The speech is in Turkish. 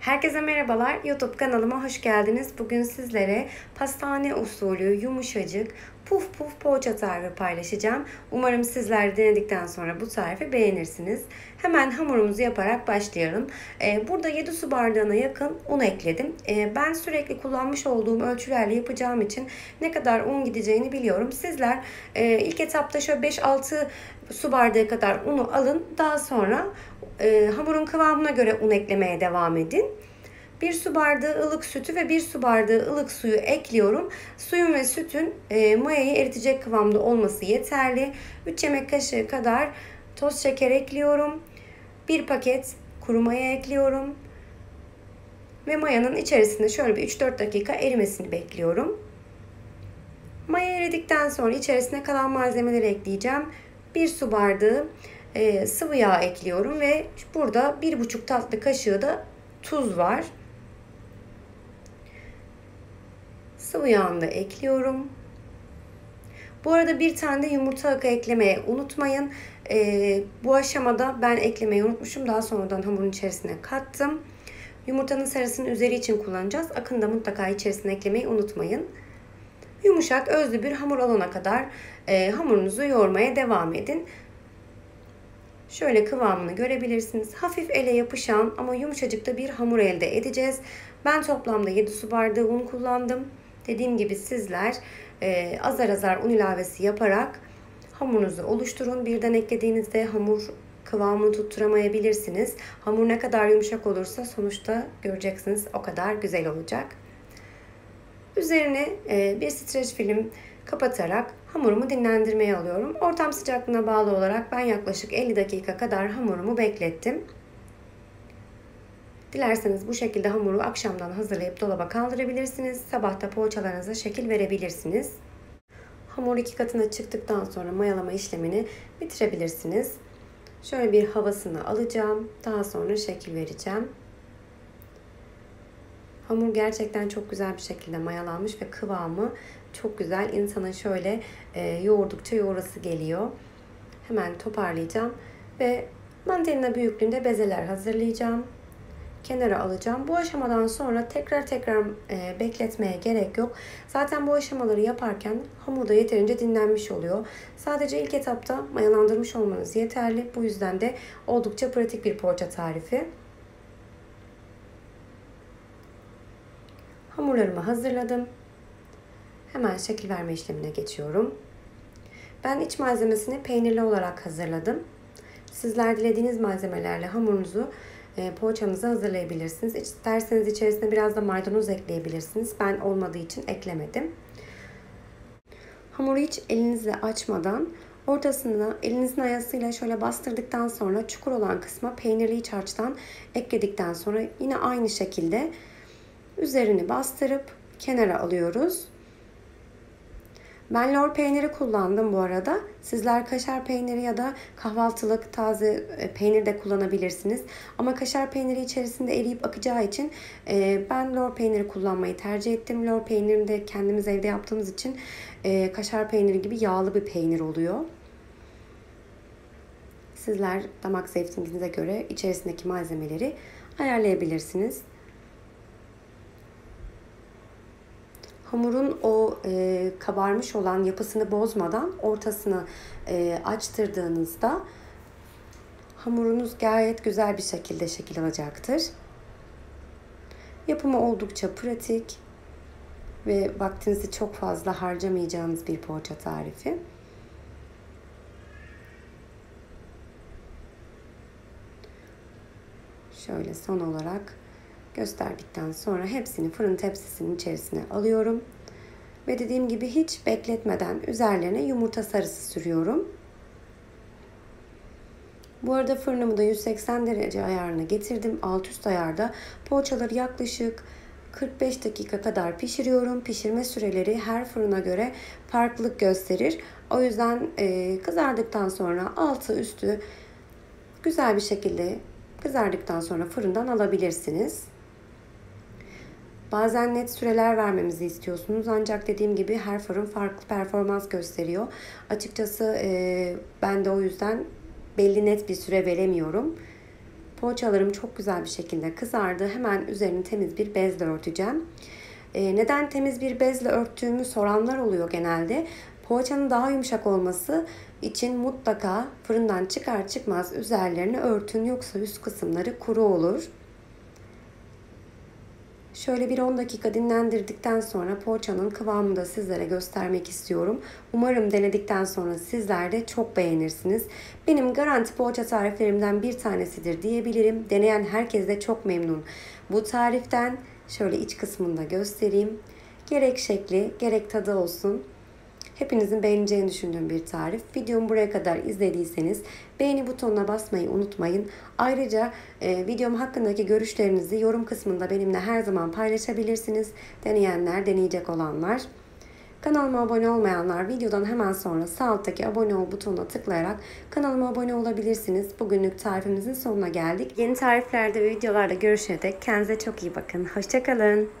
Herkese merhabalar. YouTube kanalıma hoş geldiniz. Bugün sizlere pastane usulü yumuşacık puf puf poğaça tarifi paylaşacağım. Umarım sizler denedikten sonra bu tarifi beğenirsiniz. Hemen hamurumuzu yaparak başlayalım. Ee, burada 7 su bardağına yakın un ekledim. Ee, ben sürekli kullanmış olduğum ölçülerle yapacağım için ne kadar un gideceğini biliyorum. Sizler e, ilk etapta şöyle 5-6 su bardağı kadar unu alın. Daha sonra e, hamurun kıvamına göre un eklemeye devam edin. 1 su bardağı ılık sütü ve 1 su bardağı ılık suyu ekliyorum. Suyun ve sütün e, mayayı eritecek kıvamda olması yeterli. 3 yemek kaşığı kadar toz şeker ekliyorum. 1 paket kuru maya ekliyorum. Ve mayanın içerisinde şöyle bir 3-4 dakika erimesini bekliyorum. Maya eridikten sonra içerisine kalan malzemeleri ekleyeceğim. 1 su bardağı e, sıvı yağ ekliyorum ve burada 1,5 tatlı kaşığı da tuz var. Sıvı yağını da ekliyorum. Bu arada bir tane de yumurta akı eklemeye unutmayın. Ee, bu aşamada ben eklemeyi unutmuşum. Daha sonradan hamurun içerisine kattım. Yumurtanın sarısını üzeri için kullanacağız. Akını da mutlaka içerisine eklemeyi unutmayın. Yumuşak, özlü bir hamur olana kadar e, hamurunuzu yoğurmaya devam edin. Şöyle kıvamını görebilirsiniz. Hafif ele yapışan ama yumuşacık da bir hamur elde edeceğiz. Ben toplamda 7 su bardağı un kullandım. Dediğim gibi sizler e, azar azar un ilavesi yaparak hamurunuzu oluşturun. Birden eklediğinizde hamur kıvamını tutturamayabilirsiniz. Hamur ne kadar yumuşak olursa sonuçta göreceksiniz o kadar güzel olacak. Üzerine e, bir streç film kapatarak hamurumu dinlendirmeye alıyorum. Ortam sıcaklığına bağlı olarak ben yaklaşık 50 dakika kadar hamurumu beklettim. Dilerseniz bu şekilde hamuru akşamdan hazırlayıp dolaba kaldırabilirsiniz. Sabahta poğaçalarınıza şekil verebilirsiniz. Hamur iki katına çıktıktan sonra mayalama işlemini bitirebilirsiniz. Şöyle bir havasını alacağım. Daha sonra şekil vereceğim. Hamur gerçekten çok güzel bir şekilde mayalanmış ve kıvamı çok güzel. İnsanın şöyle e, yoğurdukça yoğurası geliyor. Hemen toparlayacağım ve mandalina büyüklüğünde bezeler hazırlayacağım kenara alacağım. Bu aşamadan sonra tekrar tekrar e, bekletmeye gerek yok. Zaten bu aşamaları yaparken hamur da yeterince dinlenmiş oluyor. Sadece ilk etapta mayalandırmış olmanız yeterli. Bu yüzden de oldukça pratik bir poğaça tarifi. Hamurlarımı hazırladım. Hemen şekil verme işlemine geçiyorum. Ben iç malzemesini peynirli olarak hazırladım. Sizler dilediğiniz malzemelerle hamurunuzu e, poğaçanızı hazırlayabilirsiniz. İsterseniz içerisine biraz da maydanoz ekleyebilirsiniz. Ben olmadığı için eklemedim. Hamuru hiç elinizle açmadan ortasını elinizin ayasıyla şöyle bastırdıktan sonra çukur olan kısma peynirli iç harçtan ekledikten sonra yine aynı şekilde üzerini bastırıp kenara alıyoruz. Ben lor peyniri kullandım bu arada. Sizler kaşar peyniri ya da kahvaltılık taze e, peynir de kullanabilirsiniz. Ama kaşar peyniri içerisinde eriyip akacağı için e, ben lor peyniri kullanmayı tercih ettim. Lor peynirini de kendimiz evde yaptığımız için e, kaşar peyniri gibi yağlı bir peynir oluyor. Sizler damak zevkinize göre içerisindeki malzemeleri ayarlayabilirsiniz. Hamurun o e, kabarmış olan yapısını bozmadan ortasını e, açtırdığınızda hamurunuz gayet güzel bir şekilde şekil alacaktır. Yapımı oldukça pratik ve vaktinizi çok fazla harcamayacağınız bir poğaça tarifi. Şöyle son olarak gösterdikten sonra hepsini fırın tepsisinin içerisine alıyorum. Ve dediğim gibi hiç bekletmeden üzerlerine yumurta sarısı sürüyorum. Bu arada fırınımı da 180 derece ayarına getirdim. Alt üst ayarda poğaçaları yaklaşık 45 dakika kadar pişiriyorum. Pişirme süreleri her fırına göre farklılık gösterir. O yüzden e, kızardıktan sonra altı üstü güzel bir şekilde kızardıktan sonra fırından alabilirsiniz. Bazen net süreler vermemizi istiyorsunuz ancak dediğim gibi her fırın farklı performans gösteriyor. Açıkçası e, ben de o yüzden belli net bir süre veremiyorum. Poğaçalarım çok güzel bir şekilde kızardı. Hemen üzerini temiz bir bezle örteceğim. E, neden temiz bir bezle örttüğümü soranlar oluyor genelde. Poğaçanın daha yumuşak olması için mutlaka fırından çıkar çıkmaz üzerlerini örtün yoksa üst kısımları kuru olur. Şöyle bir 10 dakika dinlendirdikten sonra poğaçanın kıvamını da sizlere göstermek istiyorum. Umarım denedikten sonra sizler de çok beğenirsiniz. Benim garanti poğaça tariflerimden bir tanesidir diyebilirim. Deneyen herkes de çok memnun. Bu tariften şöyle iç kısmını da göstereyim. Gerek şekli gerek tadı olsun. Hepinizin beğeneceğini düşündüğüm bir tarif. Videomu buraya kadar izlediyseniz beğeni butonuna basmayı unutmayın. Ayrıca e, videom hakkındaki görüşlerinizi yorum kısmında benimle her zaman paylaşabilirsiniz. Deneyenler, deneyecek olanlar. Kanalıma abone olmayanlar videodan hemen sonra sağ alttaki abone ol butonuna tıklayarak kanalıma abone olabilirsiniz. Bugünlük tarifimizin sonuna geldik. Yeni tariflerde ve videolarda görüşene dek kendinize çok iyi bakın. Hoşçakalın.